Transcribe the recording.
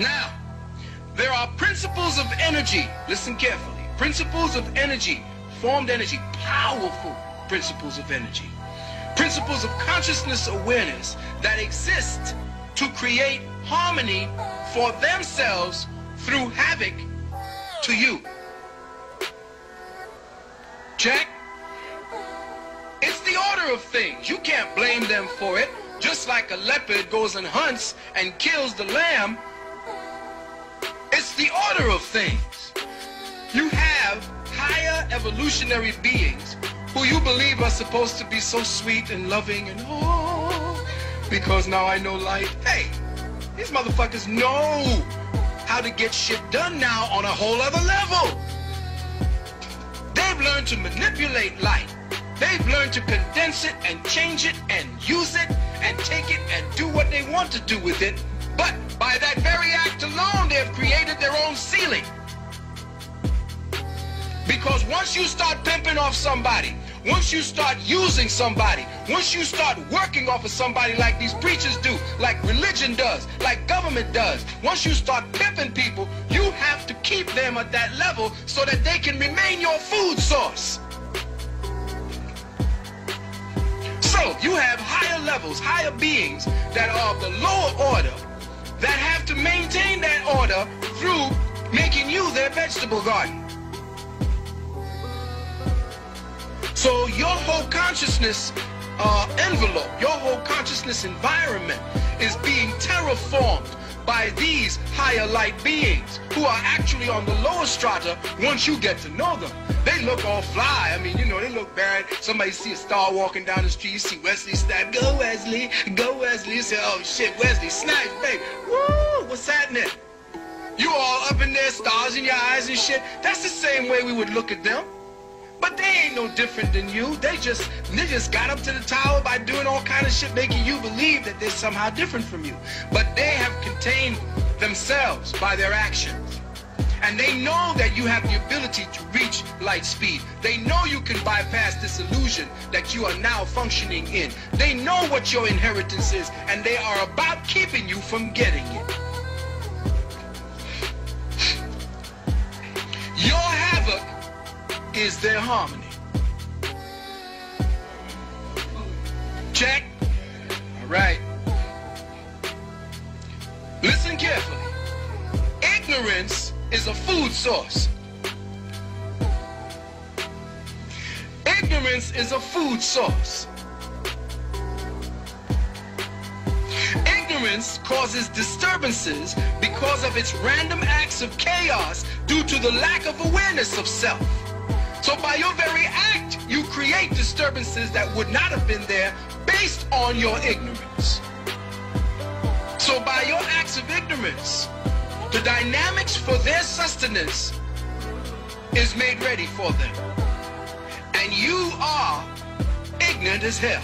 Now, there are principles of energy. Listen carefully. Principles of energy, formed energy, powerful principles of energy. Principles of consciousness awareness that exist to create harmony for themselves through havoc to you. Check. It's the order of things. You can't blame them for it. Just like a leopard goes and hunts and kills the lamb, the order of things. You have higher evolutionary beings who you believe are supposed to be so sweet and loving and oh, because now I know life. Hey, these motherfuckers know how to get shit done now on a whole other level. They've learned to manipulate life. They've learned to condense it and change it and use it and take it and do what they want to do with it. But by that very act alone, they have created their own ceiling. Because once you start pimping off somebody, once you start using somebody, once you start working off of somebody like these preachers do, like religion does, like government does, once you start pimping people, you have to keep them at that level so that they can remain your food source. So you have higher levels, higher beings that are of the lower order that have to maintain that order through making you their vegetable garden. So your whole consciousness uh, envelope, your whole consciousness environment is being terraformed by these higher light beings who are actually on the lower strata once you get to know them. They look all fly. I mean, you know, they look bad. Somebody see a star walking down the street, you see Wesley Snipes. Go Wesley, go Wesley. You say, oh shit, Wesley Snipes, baby. Woo, what's happening? You all up in there, stars in your eyes and shit. That's the same way we would look at them. But they ain't no different than you. They just they just got up to the tower by doing all kind making you believe that they're somehow different from you. But they have contained themselves by their actions. And they know that you have the ability to reach light speed. They know you can bypass this illusion that you are now functioning in. They know what your inheritance is, and they are about keeping you from getting it. Your havoc is their harmony. Check. Source. Ignorance is a food source. Ignorance causes disturbances because of its random acts of chaos due to the lack of awareness of self. So by your very act, you create disturbances that would not have been there based on your ignorance. So by your acts of ignorance, the dynamics for their sustenance is made ready for them. And you are ignorant as hell.